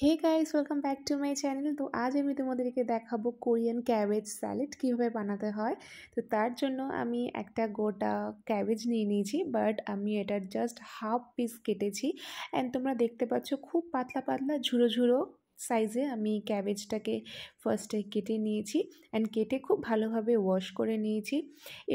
Hey guys welcome back to my channel তো আজ আমি তোমাদেরকে দেখাবো কোরিয়ান ক্যাবেজ স্যালাড কীভাবে বানাতে হয়। তো তার জন্য আমি একটা গোটা ক্যাবেজ নিয়ে নিয়েছি বাট আমি এটার জাস্ট হাফ পিস কেটেছি। অ্যান্ড তোমরা দেখতে পাচ্ছ খুব পাতলা পাতলা ঝুড়ো ঝুড়ো সাইজে আমি ক্যাবেজটাকে ফার্স্টে কেটে নিয়েছি অ্যান্ড কেটে খুব ভালোভাবে ওয়াশ করে নিয়েছি।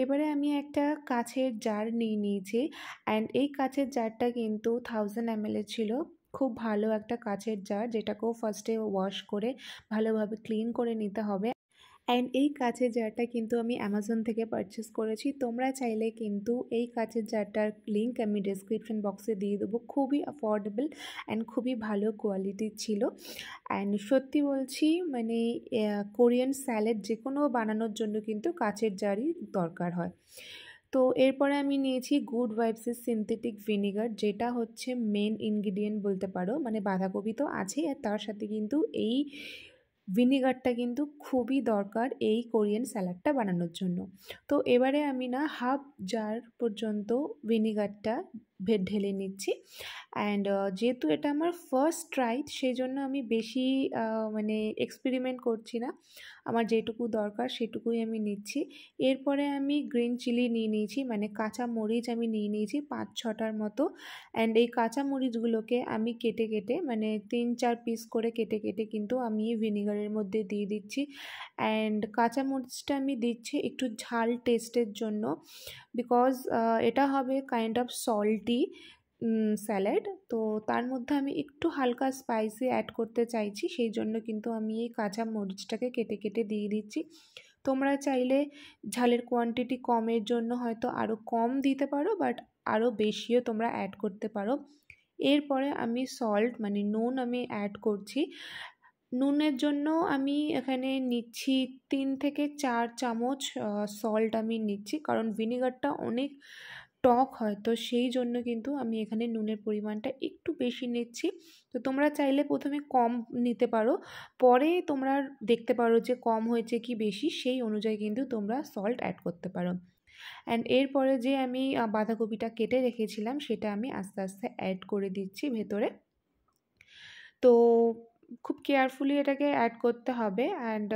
এবারে আমি একটা কাছের জার নিয়ে নিয়েছি অ্যান্ড এই কাছের জারটা কিন্তু থাউজেন্ড এম ছিল। খুব ভালো একটা কাচের জার যেটাকেও ফার্স্টে ওয়াশ করে ভালোভাবে ক্লিন করে নিতে হবে। অ্যান্ড এই কাচের জারটা কিন্তু আমি অ্যামাজন থেকে পারচেস করেছি। তোমরা চাইলে কিন্তু এই কাচের জারটার লিঙ্ক আমি ডিসক্রিপশন বক্সে দিয়ে দেবো। খুবই অ্যাফোর্ডেবল অ্যান্ড খুবই ভালো কোয়ালিটির ছিল। অ্যান্ড সত্যি বলছি মানে কোরিয়ান স্যালাড যে কোনো বানানোর জন্য কিন্তু কাচের জারই দরকার হয়। তো এরপরে আমি নিয়েছি গুড ভাইবসের সিনথেটিক ভিনিগার যেটা হচ্ছে মেন ইনগ্রিডিয়েন্ট বলতে পারো। মানে বাঁধাকপি তো আছে আর তার সাথে কিন্তু এই ভিনিগারটা কিন্তু খুবই দরকার এই কোরিয়ান স্যালাডটা বানানোর জন্য। তো এবারে আমি না হাফ জার পর্যন্ত ভিনিগারটা ঢেলে নিচ্ছি। অ্যান্ড যেহেতু এটা আমার ফার্স্ট ট্রাই সেই জন্য আমি বেশি মানে এক্সপেরিমেন্ট করছি না। আমার যেটুকু দরকার সেটুকুই আমি নিচ্ছি। এরপরে আমি গ্রিন চিলি নিয়ে নিয়েছি মানে কাঁচা মরিচ আমি নিয়ে নিয়েছি পাঁচ ছটার মতো। অ্যান্ড এই কাঁচা মরিচগুলোকে আমি কেটে কেটে মানে তিন চার পিস করে কেটে কেটে কিন্তু আমি ভিনিগারের মধ্যে দিয়ে দিচ্ছি। অ্যান্ড কাঁচা মরিচটা আমি দিচ্ছি একটু ঝাল টেস্টের জন্য। বিকজ এটা হবে কাইন্ড অফ সল্টি স্যালাড তো তার মধ্যে আমি একটু হালকা স্পাইসি অ্যাড করতে চাইছি, সেই জন্য কিন্তু আমি এই কাঁচা মরিচটাকে কেটে কেটে দিয়ে দিচ্ছি। তোমরা চাইলে ঝালের কোয়ান্টিটি কমের জন্য হয়তো আরও কম দিতে পারো বাট আরও বেশিও তোমরা অ্যাড করতে পারো। এরপরে আমি সল্ট মানে নুন আমি অ্যাড করছি। নুনের জন্য আমি এখানে নিচ্ছি তিন থেকে চার চামচ সল্ট আমি নিচ্ছি, কারণ ভিনিগারটা অনেক টক হয়, তো সেই জন্য কিন্তু আমি এখানে নুনের পরিমাণটা একটু বেশি নিচ্ছি। তো তোমরা চাইলে প্রথমে কম নিতে পারো, পরে তোমরা দেখতে পারো যে কম হয়েছে কি বেশি, সেই অনুযায়ী কিন্তু তোমরা সল্ট অ্যাড করতে পারো। অ্যান্ড এরপরে যে আমি বাঁধাকপিটা কেটে রেখেছিলাম, সেটা আমি আস্তে আস্তে অ্যাড করে দিচ্ছি ভেতরে। তো খুব কেয়ারফুলি এটাকে অ্যাড করতে হবে। অ্যান্ড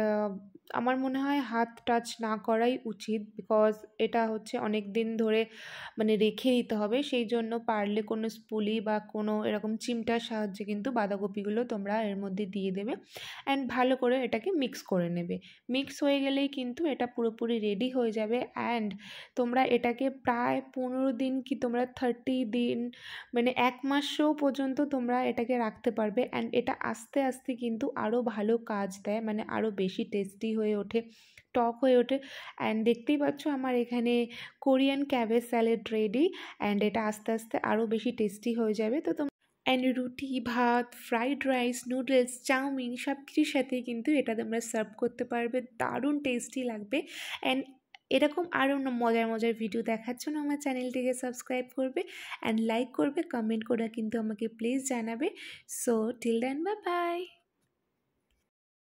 আমার মনে হয় হাত টাচ না করাই উচিত বিকজ এটা হচ্ছে অনেক দিন ধরে মানে রেখে দিতে হবে। সেই জন্য পারলে কোনো স্পুলি বা কোনো এরকম চিমটার সাহায্যে কিন্তু বাঁধাকপিগুলো তোমরা এর মধ্যে দিয়ে দেবে অ্যান্ড ভালো করে এটাকে মিক্স করে নেবে। মিক্স হয়ে গেলেই কিন্তু এটা পুরোপুরি রেডি হয়ে যাবে অ্যান্ড তোমরা এটাকে প্রায় পনেরো দিন কি তোমরা থার্টি দিন মানে এক মাসও পর্যন্ত তোমরা এটাকে রাখতে পারবে অ্যান্ড এটা আস্তে আস্তে কিন্তু আরও ভালো কাজ দেয় মানে আরও বেশি টেস্টি হয়ে ওঠে, টক হয়ে ওঠে। অ্যান্ড দেখতেই পাচ্ছ আমার এখানে Korean cabbage salad ready and এটা আস্তে আস্তে আরও বেশি টেস্টি হয়ে যাবে। তো তোমরা অ্যান্ড রুটি, ভাত ফ্রাইড রাইস নুডলস চাউমিন সব কিছুর সাথে কিন্তু এটা তোমরা সার্ভ করতে পারবে। দারুণ টেস্টি লাগবে। অ্যান্ড এরকম আরও মজার মজার ভিডিও দেখার জন্য আমার চ্যানেলটিকে সাবস্ক্রাইব করবে অ্যান্ড লাইক করবে কমেন্ট করে কিন্তু আমাকে প্লিজ জানাবে। সো টিল দেন বা বাই